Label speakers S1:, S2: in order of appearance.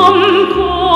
S1: come.